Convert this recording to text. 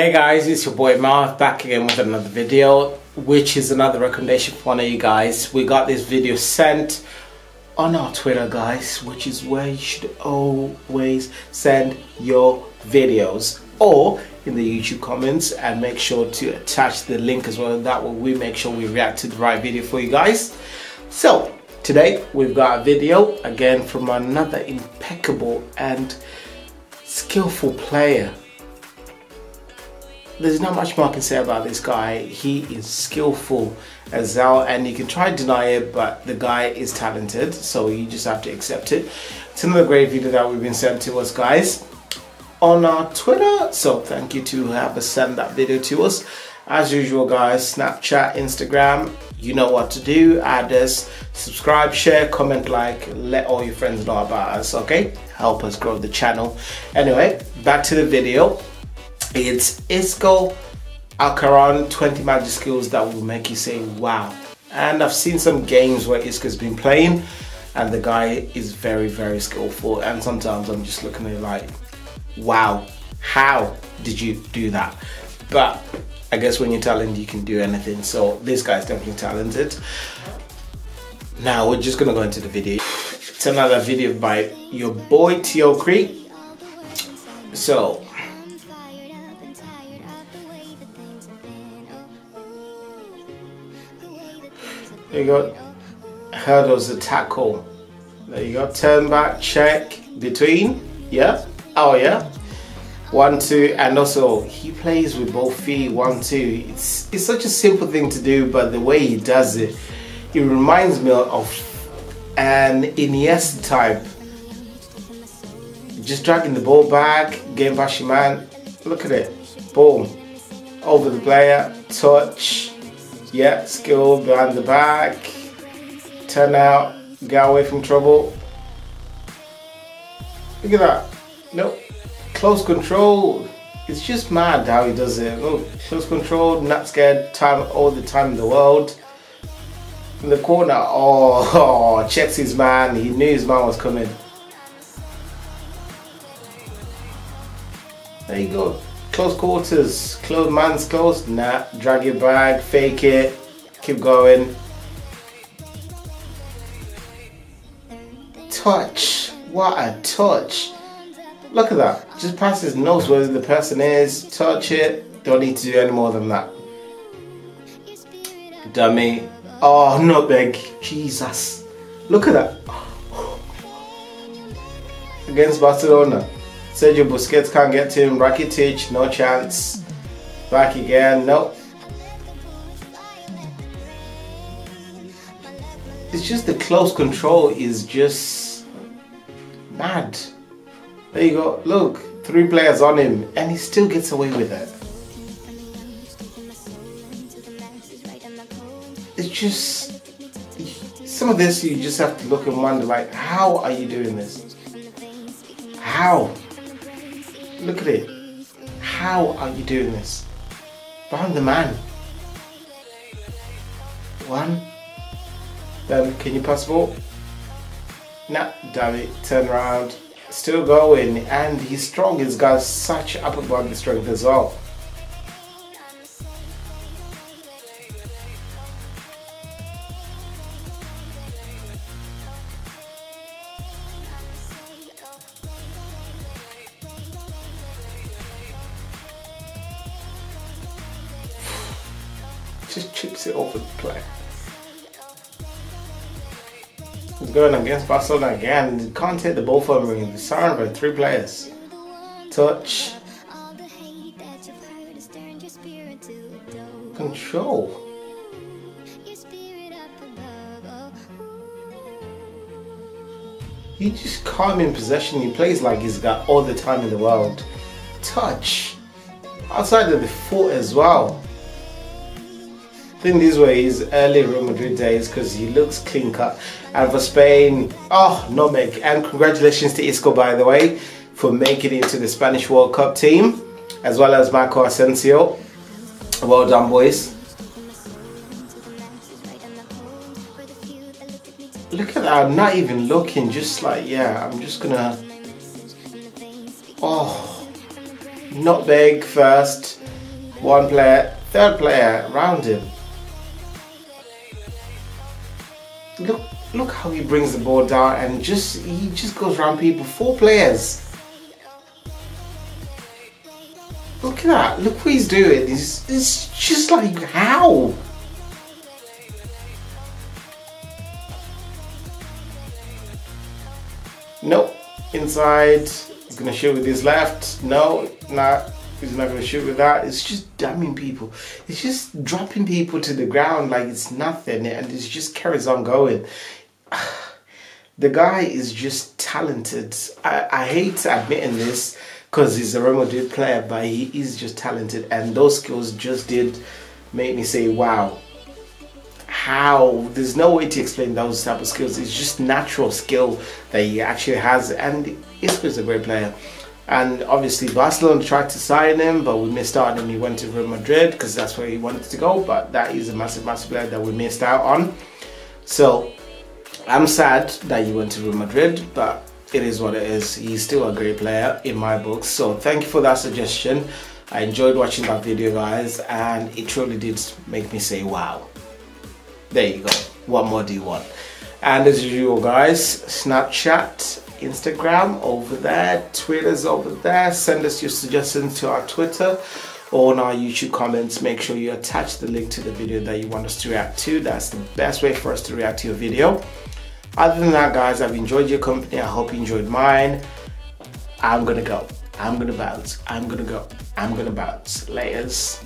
Hey guys, it's your boy Marv back again with another video, which is another recommendation for one of you guys. We got this video sent on our Twitter, guys, which is where you should always send your videos or in the YouTube comments and make sure to attach the link as well. That way we make sure we react to the right video for you guys. So today we've got a video again from another impeccable and skillful player there's not much more I can say about this guy. He is skillful as well, and you can try and deny it, but the guy is talented, so you just have to accept it. It's another great video that we've been sent to us, guys, on our Twitter. So thank you to whoever sent that video to us. As usual, guys, Snapchat, Instagram, you know what to do. Add us, subscribe, share, comment, like, let all your friends know about us, okay? Help us grow the channel. Anyway, back to the video it's Isco Alarcón 20 magic skills that will make you say wow. And I've seen some games where Isco's been playing and the guy is very, very skillful. And sometimes I'm just looking at it like, wow, how did you do that? But I guess when you're talented, you can do anything. So this guy's definitely talented. Now we're just gonna go into the video. It's another video by your boy Teocree. So you go. Hurdles the tackle. There you go. Turn back, check, between. Yeah. Oh yeah. One, two, and also he plays with both feet. One, two. It's it's such a simple thing to do, but the way he does it, it reminds me of an Iniesta type. Just dragging the ball back, getting past man. Look at it. Boom. Over the player. Touch yeah, skill behind the back. Turn out, get away from trouble. Look at that. Nope. Close control. It's just mad how he does it. Look, close control, not scared, time all the time in the world. In the corner, oh, oh checks his man. He knew his man was coming. There you go. Close quarters, close man's close, nah, drag your bag, fake it, keep going. Touch, what a touch. Look at that, just pass his nose where the person is, touch it, don't need to do any more than that. Dummy, oh no big, Jesus. Look at that. Against Barcelona. Sergio Busquets can't get to him. Rakitic, no chance. Back again, nope. It's just the close control is just mad. There you go. Look, three players on him, and he still gets away with it. It's just some of this you just have to look and wonder like, how are you doing this? How? Look at it. How are you doing this? But I'm the man. One. Then can you pass the ball? Nah, damn it. Turn around. Still going. And he's strong. He's got such upper body strength as well. Just chips it over the play. He's going against Barcelona again. Can't hit the ball for him. Surrounded by three players. Touch. Control. He just calm in possession. He plays like he's got all the time in the world. Touch. Outside of the foot as well. I think these were his early Real Madrid days because he looks clean cut. And for Spain, oh, no make. And congratulations to Isco, by the way, for making it into the Spanish World Cup team, as well as Marco Asensio. Well done, boys. Look at that, I'm not even looking, just like, yeah, I'm just gonna, oh, not big first, one player, third player around him. Look, look how he brings the ball down and just he just goes around people. Four players. Look at that. Look what he's doing. It's, it's just like how. Nope. Inside. He's gonna shoot with his left. No, not. He's not gonna shoot with that. It's just damning people. It's just dropping people to the ground like it's nothing, and it just carries on going. The guy is just talented. I, I hate admitting this because he's a Real Madrid player, but he is just talented, and those skills just did make me say, "Wow." How there's no way to explain those type of skills. It's just natural skill that he actually has, and Isco's a great player. And obviously Barcelona tried to sign him, but we missed out and he went to Real Madrid because that's where he wanted to go. But that is a massive, massive player that we missed out on. So I'm sad that he went to Real Madrid, but it is what it is. He's still a great player in my books. So thank you for that suggestion. I enjoyed watching that video guys and it truly did make me say wow. There you go. What more do you want? And as usual guys, Snapchat, Instagram over there, Twitter's over there. Send us your suggestions to our Twitter or on our YouTube comments. Make sure you attach the link to the video that you want us to react to. That's the best way for us to react to your video. Other than that, guys, I've enjoyed your company. I hope you enjoyed mine. I'm gonna go. I'm gonna bounce. I'm gonna go. I'm gonna bounce. Layers.